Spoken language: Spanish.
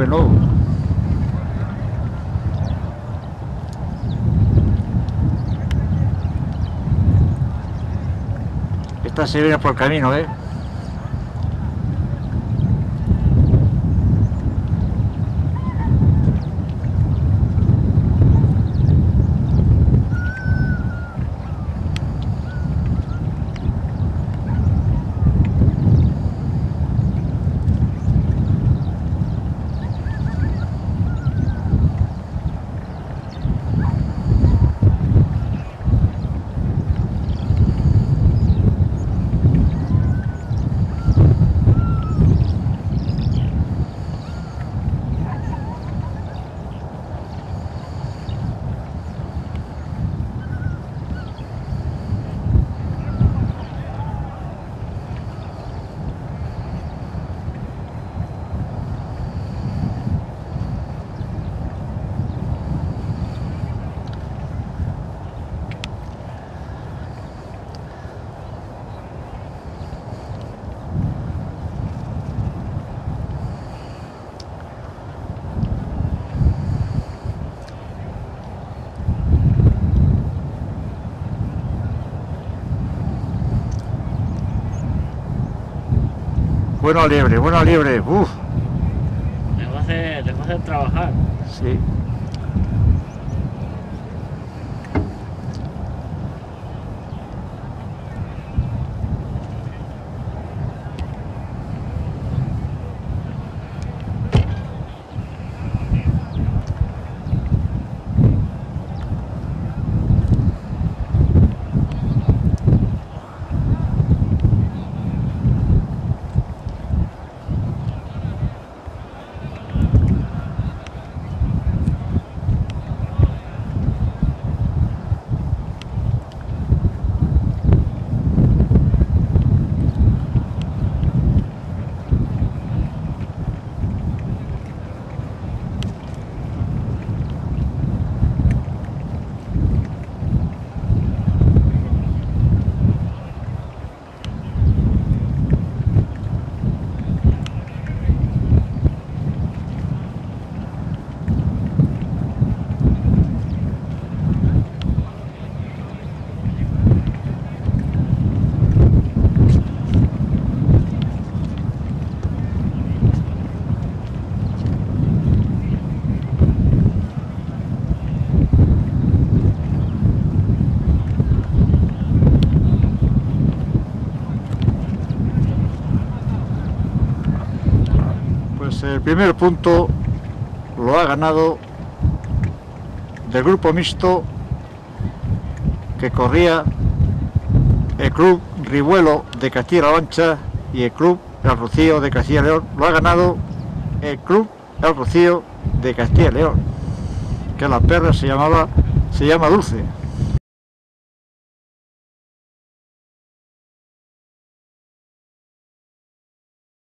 Bueno. Esta se viene por el camino, ¿eh? Buena liebre, buena liebre. Uf, Te va a hacer, te va a hacer trabajar. sí. Pues el primer punto lo ha ganado del grupo mixto que corría el club Rivuelo de Castilla-La Mancha y el club El Rocío de Castilla León. Lo ha ganado el club El Rocío de Castilla León, que la perra se llamaba, se llama Dulce.